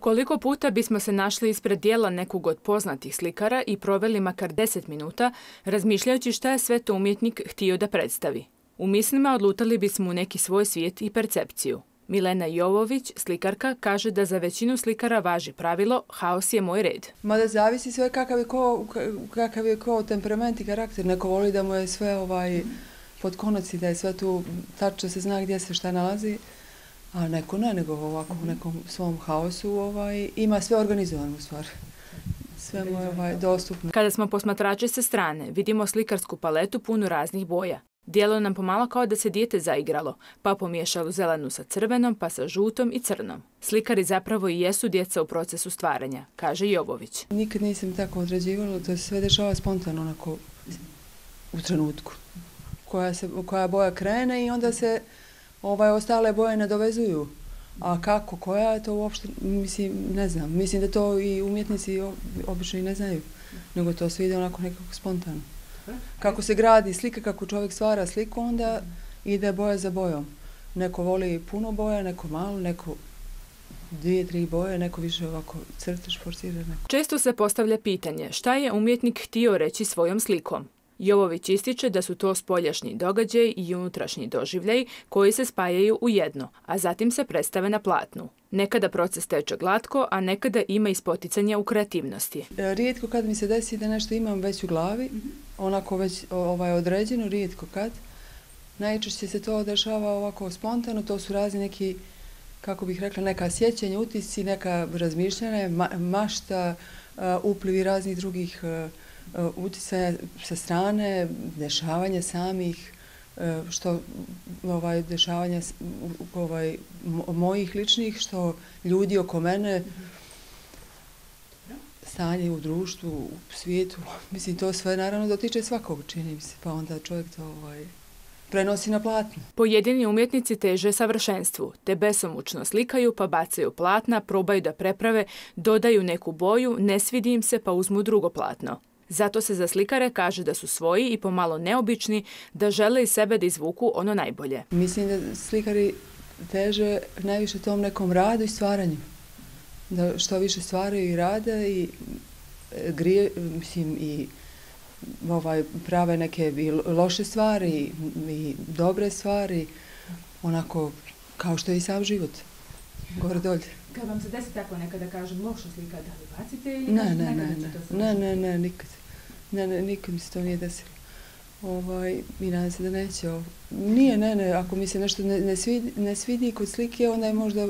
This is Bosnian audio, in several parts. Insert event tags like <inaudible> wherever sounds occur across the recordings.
Koliko puta bismo se našli ispred dijela nekog od poznatih slikara i proveli makar 10 minuta, razmišljajući šta je sve to umjetnik htio da predstavi. U mislima odlutali bismo u neki svoj svijet i percepciju. Milena Jovović, slikarka, kaže da za većinu slikara važi pravilo haos je moj red. Mada zavisi sve kakav je ko, kakav je ko temperament i karakter. Neko voli da mu je sve ovaj pod konoci, da je sve tu tačno se zna gdje se šta nalazi. A neko ne, nego ovako u nekom svom haosu ovaj, ima sve organizovano u stvari. Sve mu je ovaj, dostupno. Kada smo posmatrači sa strane, vidimo slikarsku paletu punu raznih boja. Dijelo nam pomalo kao da se dijete zaigralo, pa pomiješalo zelenu sa crvenom, pa sa žutom i crnom. Slikari zapravo i jesu djeca u procesu stvaranja, kaže Jobović. Nikad nisam tako određivala, to se sve dešava spontano, onako, u trenutku. Koja, se, koja boja krene i onda se ovaj, ostale boje nadovezuju. A kako, koja je to uopšte, mislim, ne znam. Mislim da to i umjetnici obično i ne znaju, nego to sve ide onako nekako spontano kako se gradi slika, kako čovjek stvara sliku, onda ide boja za bojom. Neko voli puno boja, neko malo, neko dvije, tri boje, neko više ovako crtaš, forsira. Neko. Često se postavlja pitanje šta je umjetnik htio reći svojom slikom. Jovović ističe da su to spoljašnji događaj i unutrašnji doživljaj koji se spajaju u jedno, a zatim se predstave na platnu. Nekada proces teče glatko, a nekada ima ispoticanja u kreativnosti. E, rijetko kad mi se desi da nešto imam već u glavi, onako već ovaj, određeno, rijetko kad. Najčešće se to dešava ovako spontano, to su razni neki, kako bih rekla, neka sjećanja, utisci, neka razmišljanja, ma, mašta, uh, uplivi raznih drugih uh, E, uticaja sa strane, dešavanja samih, e, što ovaj dešavanja ovaj mojih ličnih što ljudi oko mene stanje u društvu, u svijetu, <laughs> mislim, to sve naravno dotiče svakog, čini mi se, pa onda čovjek to ovaj, prenosi na platno. Pojedini umjetnici teže savršenstvu, te besomučno slikaju, pa bacaju platna, probaju da preprave, dodaju neku boju, ne svidi im se, pa uzmu drugo platno. Zato se za slikare kaže da su svoji i pomalo neobični, da žele iz sebe da izvuku ono najbolje. Mislim da slikari teže najviše tom nekom radu i stvaranju da što više stvaraju i rade i e, grije, mislim, i ovaj, prave neke i loše stvari i, i dobre stvari, onako kao što je i sam život, gore dolje. Kad vam se desi tako nekada kažem loša slika, da li bacite ili ne, ne, ne, ne, ne, ne, ne, nikad. Ne, ne, nikad mi se to nije desilo. Ovaj, I nadam se da neće. Ovo. Nije, ne, ne, ako mi se nešto ne, ne, svidi, ne svidi kod slike, onda je možda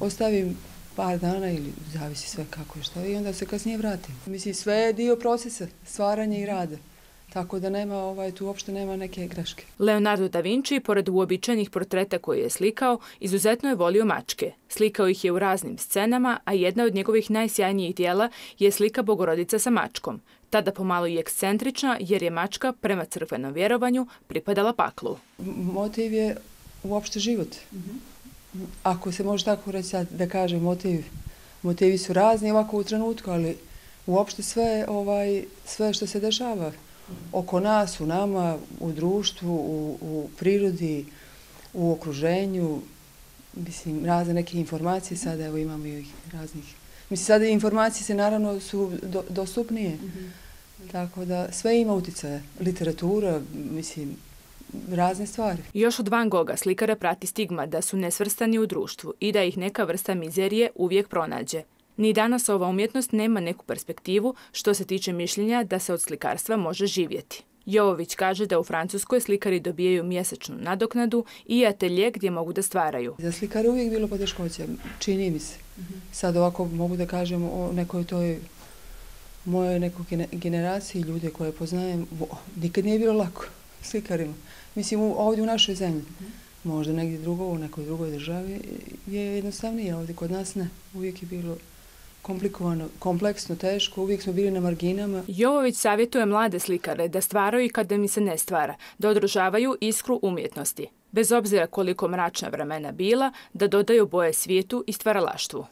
ostavim par dana ili zavisi sve kako je što i onda se kasnije vratim. Mislim, sve je dio procesa, stvaranja i rada. Tako da nema, ovaj, tu uopšte nema neke greške. Leonardo da Vinci, pored uobičajenih portreta koje je slikao, izuzetno je volio mačke. Slikao ih je u raznim scenama, a jedna od njegovih najsjajnijih dijela je slika Bogorodica sa mačkom. Tada pomalo i ekscentrična, jer je mačka, prema crkvenom vjerovanju, pripadala paklu. Motiv je uopšte život. Ako se može tako reći da kažem, motiv, motivi su razni ovako u trenutku, ali uopšte sve, ovaj, sve što se dešava oko nas, u nama, u društvu, u, u prirodi, u okruženju, mislim, razne neke informacije, sada evo imamo i raznih. Mislim, sada informacije se naravno su do, dostupnije, mm -hmm. tako da sve ima uticaje. Literatura, mislim, razne stvari. Još od Van Gogha slikara prati stigma da su nesvrstani u društvu i da ih neka vrsta mizerije uvijek pronađe. Ni danas ova umjetnost nema neku perspektivu što se tiče mišljenja da se od slikarstva može živjeti. Jovović kaže da u Francuskoj slikari dobijaju mjesečnu nadoknadu i atelje gdje mogu da stvaraju. Za slikare uvijek bilo poteškoće, čini mi se. Sad ovako mogu da kažem o nekoj toj mojoj nekoj generaciji ljude koje poznajem, nikad nije bilo lako <laughs> slikarima. Mislim, ovdje u našoj zemlji, možda negdje drugo, u nekoj drugoj državi, je jednostavnije. Ovdje kod nas ne. Uvijek je bilo komplikovano, kompleksno, teško, uvijek smo bili na marginama. Jovović savjetuje mlade slikare da stvaraju i kada mi se ne stvara, da održavaju iskru umjetnosti. Bez obzira koliko mračna vremena bila, da dodaju boje svijetu i stvaralaštvu.